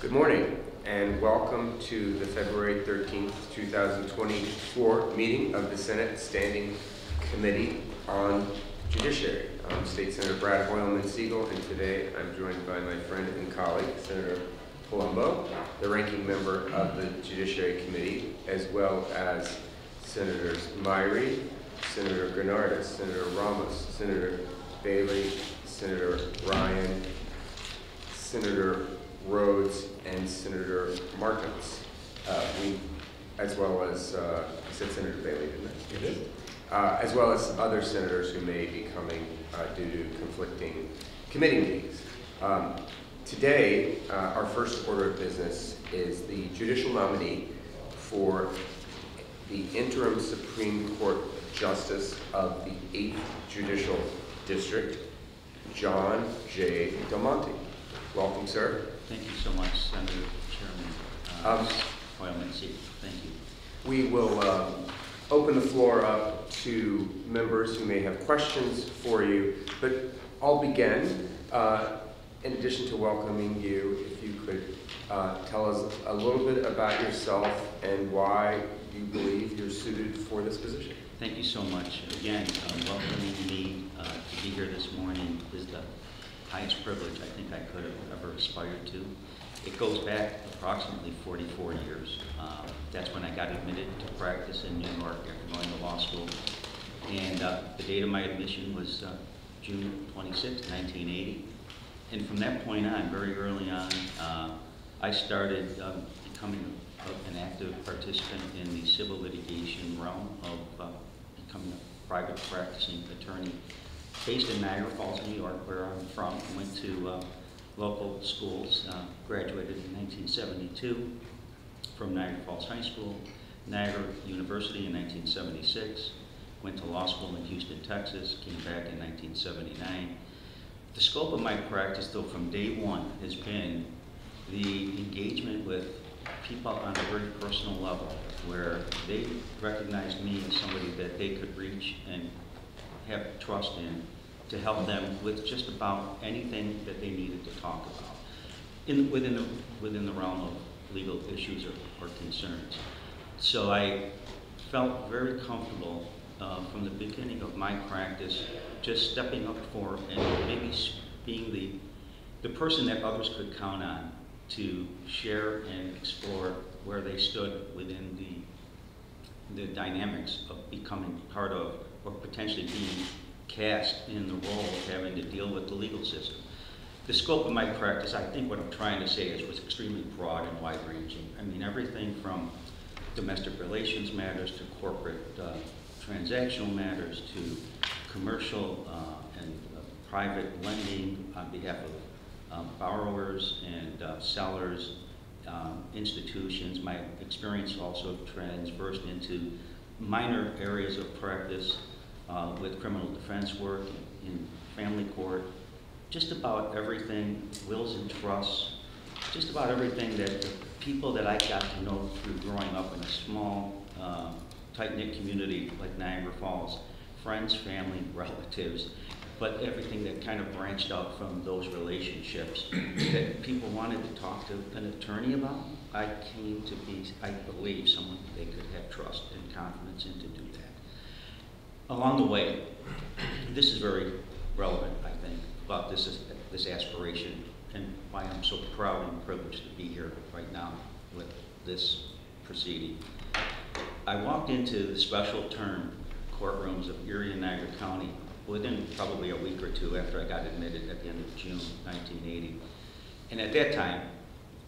Good morning and welcome to the February 13th, 2024 meeting of the Senate Standing Committee on Judiciary. I'm State Senator Brad Hoylman-Sigal and today I'm joined by my friend and colleague, Senator Palumbo, the ranking member of the Judiciary Committee, as well as Senators Myrie, Senator Gianaris, Senator Ramos, Senator Bailey, Senator Ryan, Senator Rhodes, and Senator Martins. Uh, we, as well as, uh, I said Senator Bailey, didn't I? You did. Uh, as well as other senators who may be coming uh, due to conflicting committee meetings. Um, today, uh, our first order of business is the judicial nominee for the interim Supreme Court Justice of the 8th Judicial District, John J. Del Monte. Welcome, sir. Thank you so much, Senator Chairman. Um, Uh, Hoylman, thank you. We will um, open the floor up to members who may have questions for you, but I'll begin. Uh, In addition to welcoming you, if you could uh, tell us a little bit about yourself and why you believe you're suited for this position. Thank you so much. Again, uh, welcoming me uh, to be here this morning is the highest privilege I think I could have ever aspired to. It goes back approximately 44 years. Uh, That's when I got admitted to practice in New York after going to law school. And uh, the date of my admission was uh, June 26, 1980. And from that point on, very early on, uh, I started um, becoming an active participant in the civil litigation realm of uh, becoming a private practicing attorney based in Niagara Falls, New York, where I'm from. Went to uh, local schools, uh, graduated in 1972 from Niagara Falls High School, Niagara University in 1976, went to law school in Houston, Texas, came back in 1979. The scope of my practice, though, from day one has been the engagement with people on a very personal level, where they recognized me as somebody that they could reach and have trust in to help them with just about anything that they needed to talk about in, within, the, within the realm of legal issues or, or concerns. So I felt very comfortable uh, from the beginning of my practice, just stepping up for and maybe being the, the person that others could count on to share and explore where they stood within the, the dynamics of becoming part of or potentially being cast in the role of having to deal with the legal system. The scope of my practice, I think what I'm trying to say is was extremely broad and wide-ranging. I mean, everything from domestic relations matters to corporate uh, transactional matters to commercial uh, and uh, private lending on behalf of um, borrowers and uh, sellers, um, institutions. My experience also transversed into minor areas of practice uh, with criminal defense work in family court, just about everything, wills and trusts, just about everything that the people that I got to know through growing up in a small, uh, tight-knit community like Niagara Falls, friends, family, relatives, but everything that kind of branched out from those relationships that people wanted to talk to an attorney about, I came to be, I believe, someone they could have trust and confidence in to do that. Along the way, this is very relevant, I think, about this, this aspiration and why I'm so proud and privileged to be here right now with this proceeding. I walked into the special term courtrooms of Erie and Niagara County within probably a week or two after I got admitted at the end of June 1980. And at that time,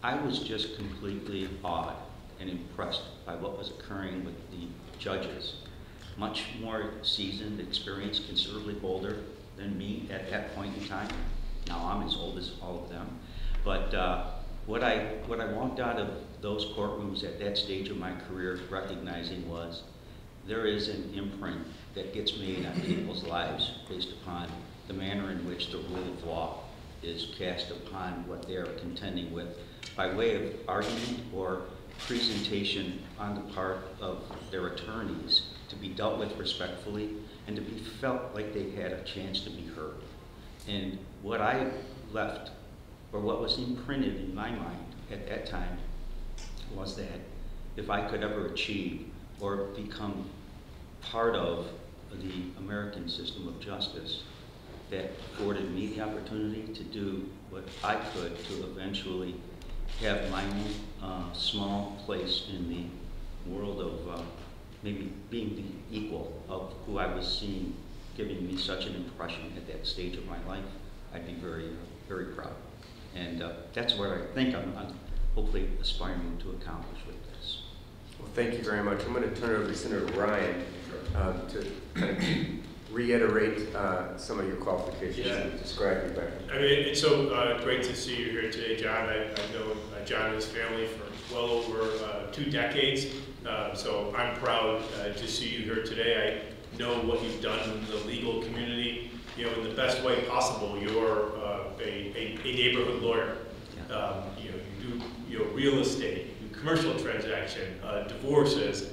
I was just completely awed and impressed by what was occurring with the judges. Much more seasoned, experienced, considerably older than me at that point in time. Now I'm as old as all of them. But uh, what I what I walked out of those courtrooms at that stage of my career recognizing was there is an imprint that gets made on people's lives based upon the manner in which the rule of law is cast upon what they are contending with by way of argument or presentation on the part of their attorneys to be dealt with respectfully and to be felt like they had a chance to be heard. And what I left, or what was imprinted in my mind at that time was that if I could ever achieve or become part of the American system of justice that afforded me the opportunity to do what I could to eventually have my uh, small place in the world of uh, maybe being the equal of who I was seeing, giving me such an impression at that stage of my life, I'd be very, very proud. And uh, that's what I think I'm, I'm hopefully aspiring to accomplish with this. Well, thank you very much. I'm going to turn it over to Senator Ryan um, to kind of reiterate uh, some of your qualifications Yeah. and describe your background. I mean, it's so uh, great to see you here today, John. I, I've known uh, John and his family for well over uh, two decades, uh, so I'm proud uh, to see you here today. I know what you've done in the legal community, you know, in the best way possible. You're uh, a, a, a neighborhood lawyer. Yeah. Um, you know, you do you know real estate, you do commercial transaction, uh, divorces.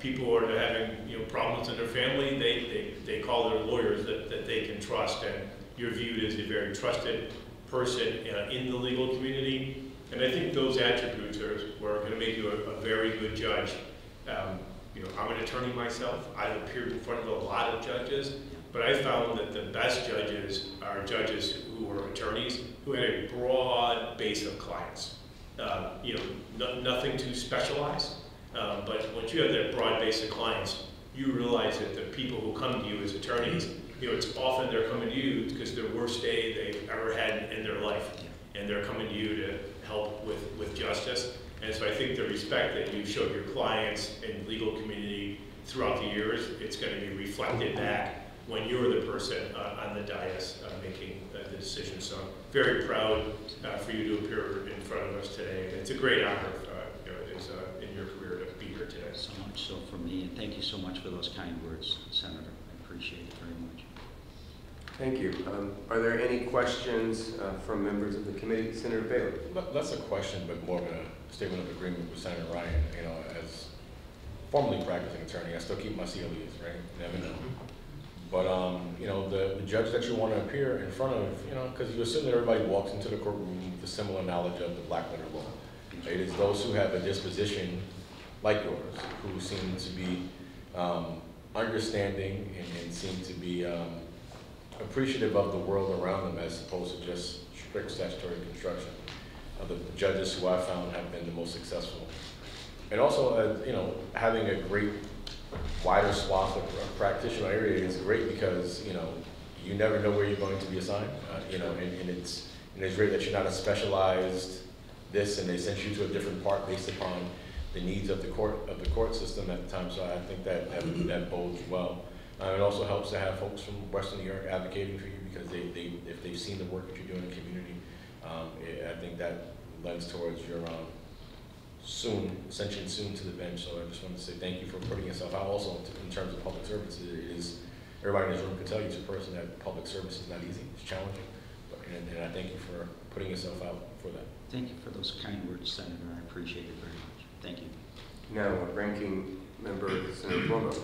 People are having you know problems in their family. They they, they call their lawyers that, that they can trust, and you're viewed as a very trusted person uh, in the legal community. And I think those attributes are, are going to make you a, a very good judge. Um, you know, I'm an attorney myself. I've appeared in front of a lot of judges, but I found that the best judges are judges who are attorneys who had a broad base of clients. Uh, you know, no, nothing too specialized, uh, but once you have that broad base of clients, you realize that the people who come to you as attorneys, you know, it's often they're coming to you because their worst day they've ever had in their life, and they're coming to you to help with, with justice. And so I think the respect that you've showed your clients and legal community throughout the years, it's going to be reflected back when you're the person uh, on the dais uh, making uh, the decision. So I'm very proud uh, for you to appear in front of us today. And it's a great honor uh, you know, uh, your career to be here today. So much so for me, and thank you so much for those kind words, Senator. I appreciate it very much. Thank you. Um, Are there any questions uh, from members of the committee? Senator Bailey? That's a question, but more of a statement of agreement with Senator Ryan. You know, as formerly practicing attorney, I still keep my CLEs, right? Never know. But, um, you know, the, the judge that you want to appear in front of, you know, because you assume that everybody walks into the courtroom with a similar knowledge of the black letter law. It is those who have a disposition like yours, who seem to be um, understanding and, and seem to be um, appreciative of the world around them as opposed to just strict statutory construction. Uh, the judges who I found have been the most successful. And also, uh, you know, having a great wider swath of of practitioner area is great because, you know, you never know where you're going to be assigned. Uh, you know, and, and it's and it's great that you're not a specialized this and they sent you to a different part based upon the needs of the court of the court system at the time. So I think that that, that bodes well. Uh, it also helps to have folks from Western New York advocating for you because they, they if they've seen the work that you're doing in the community, um, it, I think that lends towards your um, soon ascension soon to the bench. So I just wanted to say thank you for putting yourself out. Also, in terms of public service, it is everybody in this room can tell you it's a person that public service is not easy. It's challenging, and, and I thank you for putting yourself out for that. Thank you for those kind words, Senator. I appreciate it very much. Thank you. Now, Ranking Member Senator Cuomo.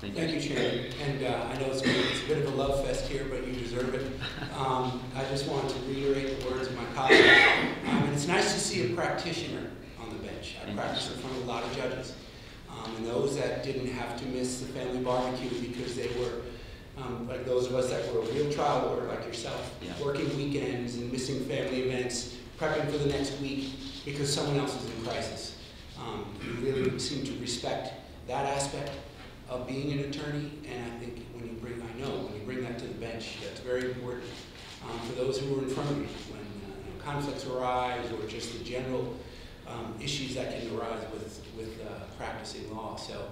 Thank you. Thank you, Chairman. And uh, I know it's it's a bit of a love fest here, but you deserve it. Um, I just want to reiterate the words of my colleague. Um, And it's nice to see a practitioner on the bench. I Thank you, practiced in front of a lot of judges. Um, And those that didn't have to miss the family barbecue because they were, um, like those of us that were a real trial lawyer like yourself, Yeah. working weekends and missing family events, prepping for the next week because someone else is in crisis. Um, You really seem to respect that aspect of being an attorney, and I think when you bring, I know, when you bring that to the bench, that's very important um, for those who are in front of you, when uh, conflicts arise, or just the general um, issues that can arise with, with uh, practicing law. So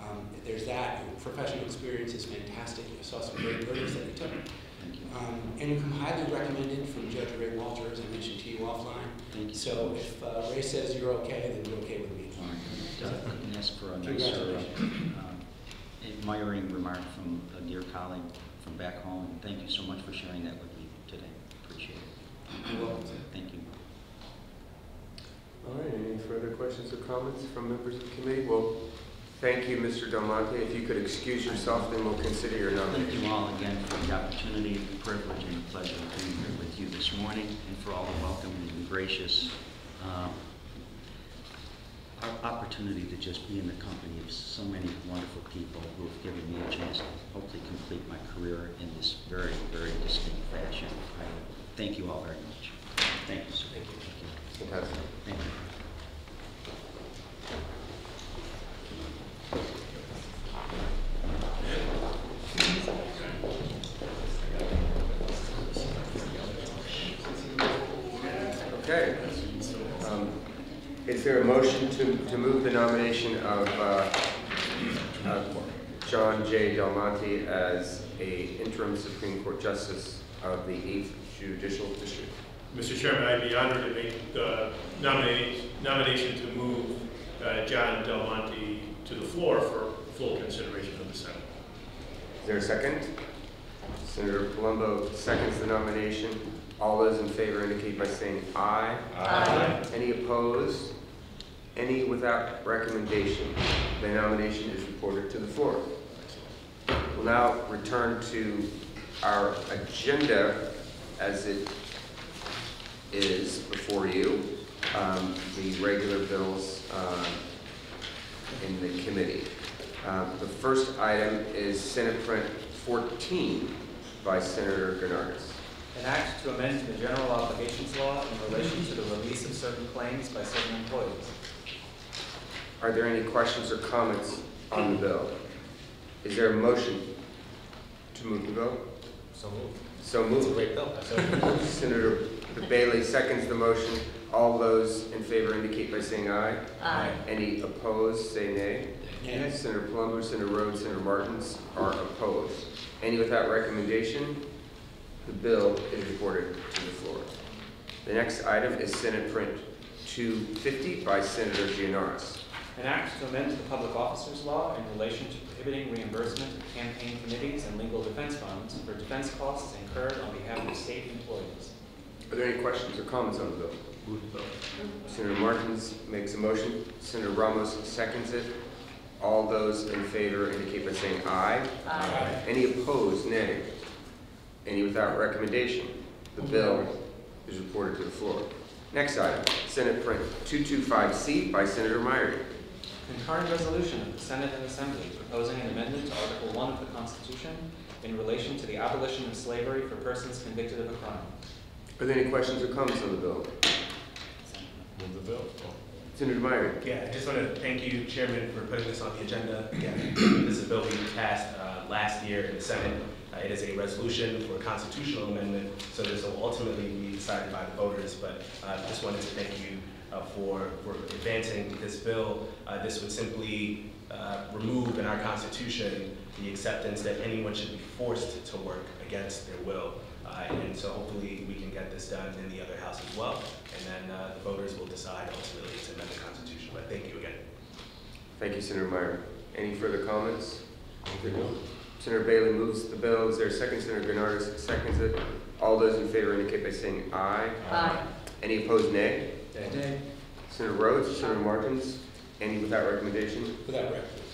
um, there's that. Professional experience is fantastic. I saw some great verdicts that you took. Thank you. Um, And you come highly recommended from Judge Ray Walter, as I mentioned to you offline. Thank you So if uh, Ray says you're okay, then you're okay with me. All right. Couldn't ask for a nicer, uh, admiring remark from a dear colleague from back home. And Thank you so much for sharing that with me today. Appreciate it. You're welcome. Thank you. All right, any further questions or comments from members of the committee? Well, thank you, Mr. Del Monte. If you could excuse yourself, then we'll consider your number. Thank you all again for the opportunity, the privilege, and the pleasure of being here with you this morning, and for all the welcome and gracious um, our opportunity to just be in the company of so many wonderful people who have given me a chance to hopefully complete my career in this very, very distinct fashion. I thank you all very much. Thank you, sir. Thank you. Fantastic. Thank you. Okay. Um, Is there a motion to, to move the nomination of uh, uh, John J. Del Monte as a interim Supreme Court Justice of the Eighth Judicial District? Mr. Chairman, I'd be honored to make the nomination, nomination to move uh, John Del Monte to the floor for full consideration of the Senate. Is there a second? Senator Palumbo seconds the nomination. All those in favor indicate by saying aye. Aye. Any opposed? Any without recommendation? The nomination is reported to the floor. We'll now return to our agenda as it is before you, um, the regular bills um, in the committee. Um, The first item is Senate Print 14 by Senator Gianaris. An act to amend the general obligations law in relation to the release of certain claims by certain employees. Are there any questions or comments on the bill? Is there a motion to move the bill? So moved. So moved. great bill. Senator Bailey seconds the motion. All those in favor indicate by saying aye. Aye. Any opposed, say nay. Yes. Senator Palumbo, Senator Rhodes, Senator Martins are opposed. Any without recommendation? The bill is reported to the floor. The next item is Senate Print 250 by Senator Gianaris. An act to amend the public officers law in relation to prohibiting reimbursement of campaign committees and legal defense funds for defense costs incurred on behalf of state employees. Are there any questions or comments on the bill? Senator Martins makes a motion. Senator Ramos seconds it. All those in favor indicate by saying aye. Aye. Any opposed, nay. Any without recommendation? The bill is reported to the floor. Next item, Senate Print 225C by Senator Myrie. Concurrent resolution of the Senate and Assembly proposing an amendment to Article One of the Constitution in relation to the abolition of slavery for persons convicted of a crime. Are there any questions or comments on the bill? Move the bill. Senator Myrie. Yeah, I just want to thank you, Chairman, for putting this on the agenda. Again, this is a bill we passed uh, last year in the Senate. Uh, It is a resolution for a constitutional amendment, so this will ultimately be decided by the voters. But I just wanted to thank you uh, for for advancing this bill. Uh, This would simply uh, remove in our Constitution the acceptance that anyone should be forced to work against their will. Uh, And so hopefully, we can get this done in the other house as well. And then uh, the voters will decide ultimately to amend the Constitution. But thank you again. Thank you, Senator Myrie. Any further comments? Senator Bailey moves the bill. Is there a second? Senator Gianaris seconds it. All those in favor indicate by saying aye. Aye. Any opposed, nay. Nay. Senator Rhodes, Senator Martins, any without recommendation? Without recommendation.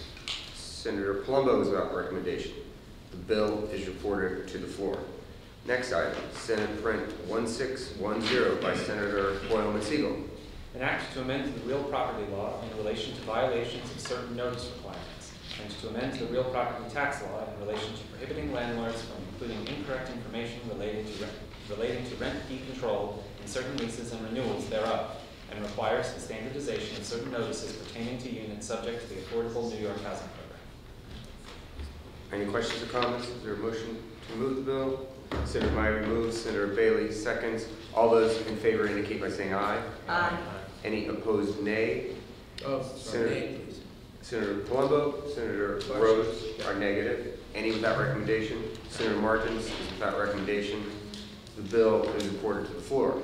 Senator Palumbo is without recommendation. The bill is reported to the floor. Next item, Senate Print 1610 by Senator Hoylman-Sigal. An act to amend the real property law in relation to violations of certain notice requirements, and to amend the real property tax law in relation to prohibiting landlords from including incorrect information related to rent, relating to rent fee control in certain leases and renewals thereof, and requires the standardization of certain notices pertaining to units subject to the Affordable New York Housing Program. Any questions or comments? Is there a motion to move the bill? Senator Myrie moves, Senator Bailey seconds. All those in favor indicate by saying aye. Aye. Any opposed, nay. Oh, Senator, Nay, please. Senator Palumbo, Senator Rhodes are negative. Any without recommendation? Senator Martins is without recommendation. The bill is reported to the floor.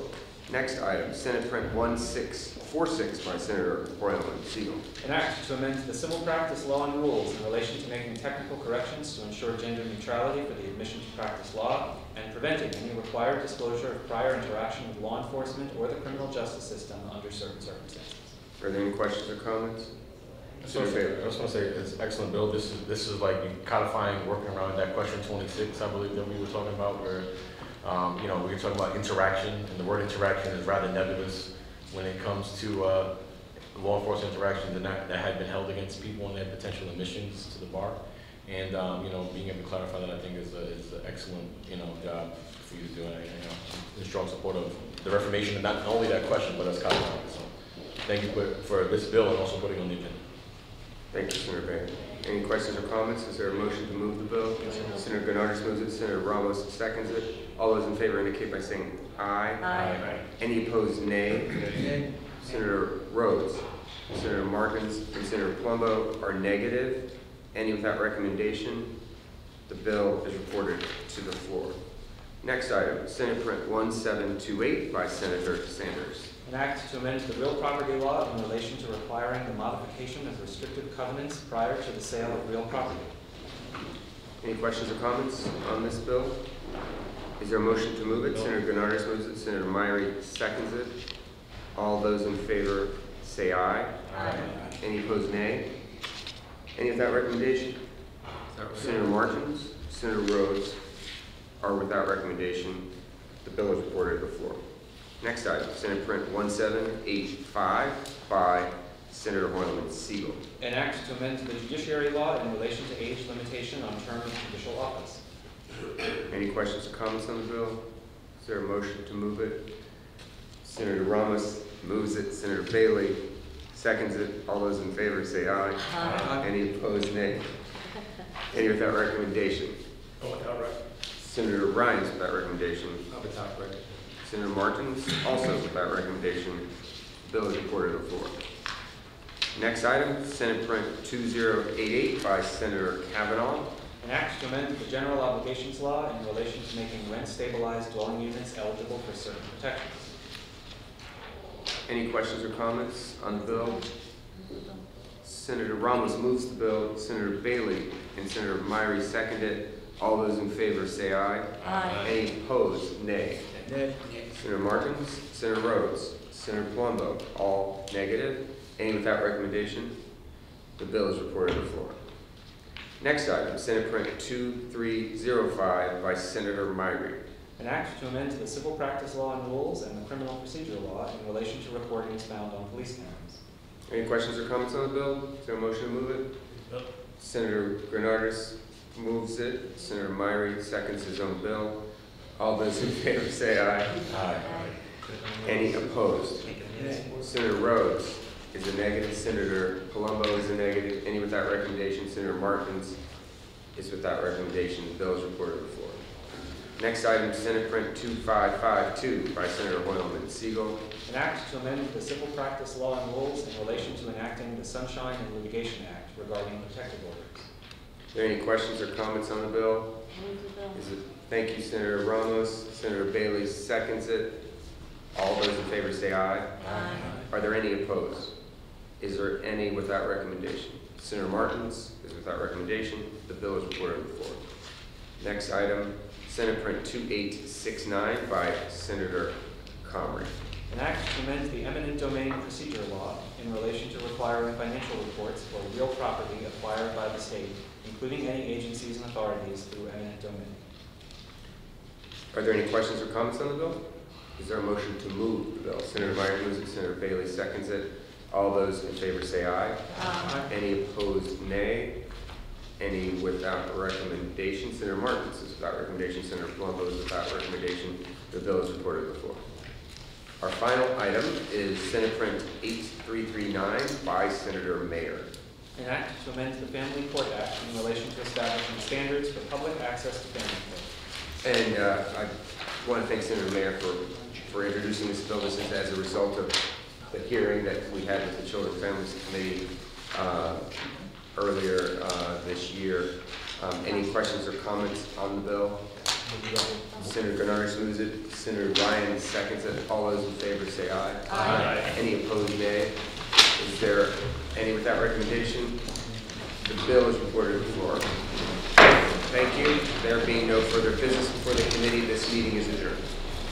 Next item, Senate Print 1646 by Senator Hoylman-Sigal. An act to amend the civil practice law and rules in relation to making technical corrections to ensure gender neutrality for the admission to practice law and preventing any required disclosure of prior interaction with law enforcement or the criminal justice system under certain circumstances. Are there any questions or comments? I just want to say, I just want to say, it's an excellent bill. This is, this is like codifying, working around that question twenty-six, I believe, that we were talking about, where, um, you know, we were talking about interaction, and the word interaction is rather nebulous. when it comes to, uh, law enforcement interactions that, that had been held against people and their potential admissions to the bar. And, um, you know, being able to clarify that, I think is a, is an excellent, you know, job for you to do. And, I- you know, in strong support of the reformation, and not only that question, but us codifying it. So, thank you for, for this bill and also putting on the agenda. Thank you, Senator Bailey. Any questions or comments? Is there a motion to move the bill? Senator Gianaris moves it, Senator Ramos seconds it. All those in favor indicate by saying aye. Aye. Any opposed, nay. Senator Rhodes, Senator Martins, and Senator Palumbo are negative. Any without recommendation? The bill is reported to the floor. Next item, Senate Print 1728 by Senator Sanders. An act to amend the real property law in relation to requiring the modification of restrictive covenants prior to the sale of real property. Any questions or comments on this bill? Is there a motion to move it? Senator Gianaris moves it, Senator Myrie seconds it. All those in favor say aye. Aye. Any opposed, nay. Any of that recommendation? Senator Martins, Senator Rhodes are without recommendation. The bill is reported to the floor. Next item, Senate Print 1785 by Senator Hoylman-Sigal. An act to amend the judiciary law in relation to age limitation on term of judicial office. Any questions or comments on the bill? Is there a motion to move it? Senator Ramos moves it, Senator Bailey seconds it. All those in favor say aye. Aye. Any opposed, nay. Any without recommendation? Oh, without rec- Senator Ryan's without recommendation. Without record. Senator Martins also without recommendation. Bill is reported to the floor. Next item, Senate Print 2088 by Senator Kavanagh. An act to amend the general obligations law in relation to making rent-stabilized dwelling units eligible for certain protections. Any questions or comments on the bill? Senator Ramos moves the bill, Senator Bailey and Senator Myrie second it. All those in favor say aye. Aye. Any opposed, nay. Senator Martins, Senator Rhodes, Senator Palumbo, all and without recommendation? The bill is reported to the floor. Next item, Senate Print 2305 by Senator Myrie. An act to amend the civil practice law and rules and the criminal procedure law in relation to recordings found on police cameras. Any questions or comments on the bill? Is there a motion to move it? Bill. Senator Gianaris moves it. Senator Myrie seconds his own bill. All those in favor say aye. Aye. Any opposed? Senator Rhodes is a negative. Senator Palumbo is a negative. Any without recommendation? Senator Martins is without recommendation. The bill is reported to the floor. Next item, Senate Print 2552 by Senator Hoylman-Sigal. An act to amend the civil practice law and rules in relation to enacting the Sunshine in Litigation Act regarding protective orders. Are there any questions or comments on the bill? Move the bill. Is it, thank you, Senator Ramos. Senator Bailey seconds it. All those in favor say aye. Aye. Are there any opposed? Is there any without recommendation? Senator Martins is without recommendation. The bill is reported to the floor. Next item, Senate Print 2869 by Senator Comrie. An act to amend the eminent domain procedure law in relation to requiring financial reports for real property acquired by the state, including any agencies and authorities through eminent domain. Are there any questions or comments on the bill? Is there a motion to move the bill? Senator Myrie moves it, Senator Bailey seconds it. All those in favor say aye. Aye. Any opposed, nay. Any without recommendation? Senator Martins is without recommendation. Senator Palumbo is without recommendation. The bill is reported to the floor. Our final item is Senate Print 8339 by Senator Mayer. An act to amend the Family Court Act in relation to establishing standards for public access to family court. And uh, I want to thank Senator Mayer for, for introducing this bill. This is as a result of the hearing that we had with the Children and Families Committee uh, earlier uh, this year. Um, Any questions or comments on the bill? Senator Gianaris moves it, Senator Ryan seconds it. All those in favor say aye. Aye. Any opposed, nay. Is there any without recommendation? The bill is reported to the floor. Thank you. There being no further business before the committee, this meeting is adjourned.